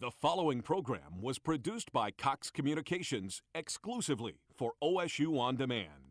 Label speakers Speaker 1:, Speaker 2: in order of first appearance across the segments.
Speaker 1: The following program was produced by Cox Communications exclusively for OSU On Demand.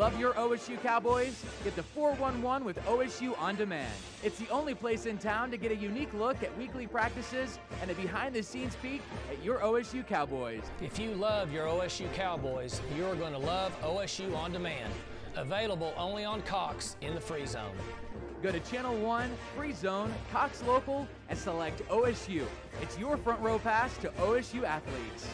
Speaker 2: Love your OSU Cowboys? Get the 411 with OSU On Demand. It's the only place in town to get a unique look at weekly practices and a behind the scenes peek at your OSU Cowboys.
Speaker 3: If you love your OSU Cowboys, you're going to love OSU On Demand. Available only on Cox in the free zone.
Speaker 2: Go to Channel 1, Free Zone, Cox Local, and select OSU. It's your front row pass to OSU athletes.